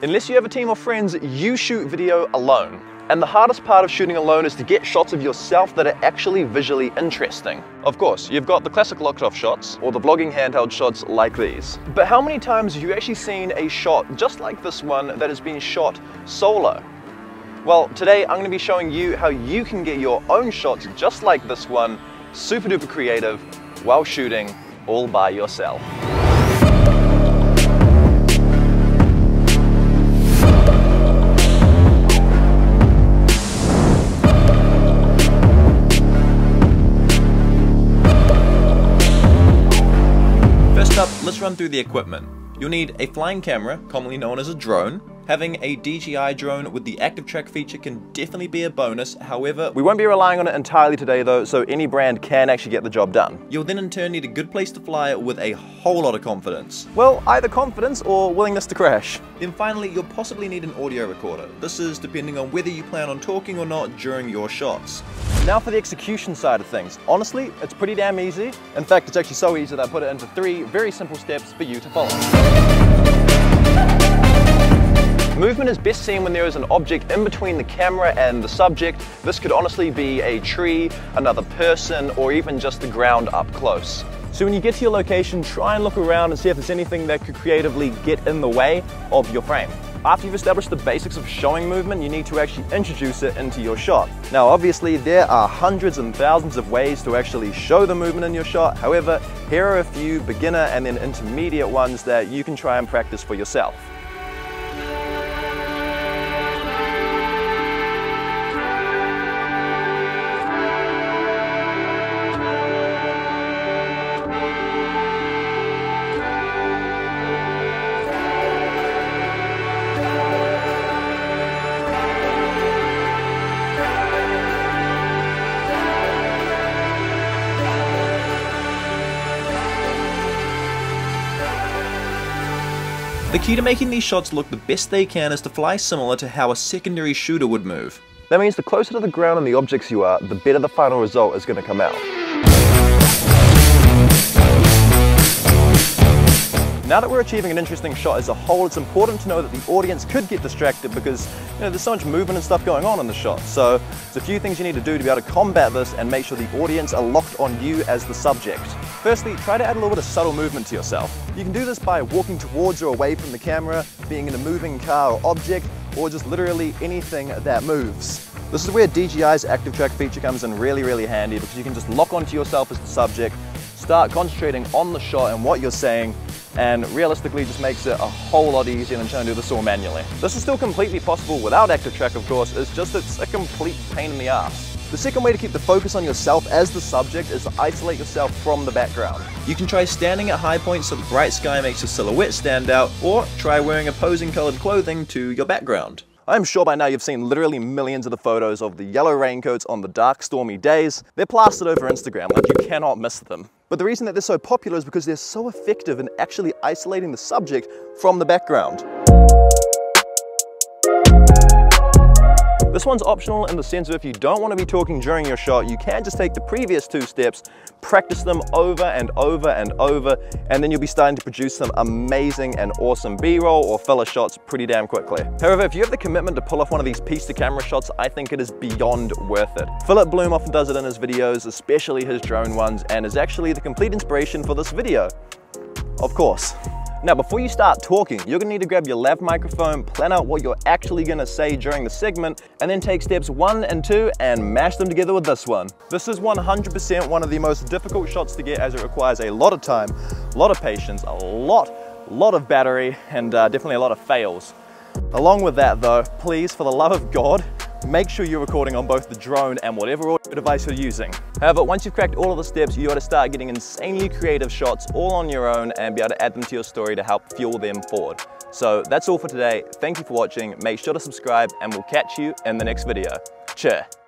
Unless you have a team of friends, you shoot video alone. And the hardest part of shooting alone is to get shots of yourself that are actually visually interesting. Of course, you've got the classic locked off shots or the vlogging handheld shots like these. But how many times have you actually seen a shot just like this one that has been shot solo? Well, today I'm going to be showing you how you can get your own shots just like this one, super duper creative, while shooting all by yourself. Run through the equipment. You'll need a flying camera, commonly known as a drone, Having a DJI drone with the active track feature can definitely be a bonus, however, we won't be relying on it entirely today though, so any brand can actually get the job done. You'll then in turn need a good place to fly with a whole lot of confidence. Well, either confidence or willingness to crash. Then finally, you'll possibly need an audio recorder. This is depending on whether you plan on talking or not during your shots. Now for the execution side of things. Honestly, it's pretty damn easy. In fact, it's actually so easy that I put it into three very simple steps for you to follow. Movement is best seen when there is an object in between the camera and the subject. This could honestly be a tree, another person, or even just the ground up close. So when you get to your location, try and look around and see if there's anything that could creatively get in the way of your frame. After you've established the basics of showing movement, you need to actually introduce it into your shot. Now, obviously, there are hundreds and thousands of ways to actually show the movement in your shot. However, here are a few beginner and then intermediate ones that you can try and practice for yourself. The key to making these shots look the best they can is to fly similar to how a secondary shooter would move. That means the closer to the ground and the objects you are, the better the final result is going to come out. Now that we're achieving an interesting shot as a whole, it's important to know that the audience could get distracted because you know, there's so much movement and stuff going on in the shot. So there's a few things you need to do to be able to combat this and make sure the audience are locked on you as the subject. Firstly, try to add a little bit of subtle movement to yourself. You can do this by walking towards or away from the camera, being in a moving car or object, or just literally anything that moves. This is where DJI's Active Track feature comes in really, really handy because you can just lock onto yourself as the subject, start concentrating on the shot and what you're saying, and realistically just makes it a whole lot easier than trying to do this all manually. This is still completely possible without Active Track of course, it's just it's a complete pain in the ass. The second way to keep the focus on yourself as the subject is to isolate yourself from the background. You can try standing at high points so the bright sky makes your silhouette stand out, or try wearing opposing colored clothing to your background. I'm sure by now you've seen literally millions of the photos of the yellow raincoats on the dark stormy days. They're plastered over Instagram, like you cannot miss them. But the reason that they're so popular is because they're so effective in actually isolating the subject from the background. This one's optional in the sense of if you don't want to be talking during your shot, you can just take the previous two steps, practice them over and over and over, and then you'll be starting to produce some amazing and awesome B-roll or filler shots pretty damn quickly. However, if you have the commitment to pull off one of these piece to camera shots, I think it is beyond worth it. Philip Bloom often does it in his videos, especially his drone ones, and is actually the complete inspiration for this video. Of course. Now, before you start talking, you're gonna need to grab your lav microphone, plan out what you're actually gonna say during the segment, and then take steps one and two and mash them together with this one. This is 100% one of the most difficult shots to get as it requires a lot of time, a lot of patience, a lot, a lot of battery, and uh, definitely a lot of fails. Along with that though, please, for the love of God, make sure you're recording on both the drone and whatever audio device you're using. However, once you've cracked all of the steps, you got to start getting insanely creative shots all on your own and be able to add them to your story to help fuel them forward. So that's all for today. Thank you for watching. Make sure to subscribe and we'll catch you in the next video. Cheers.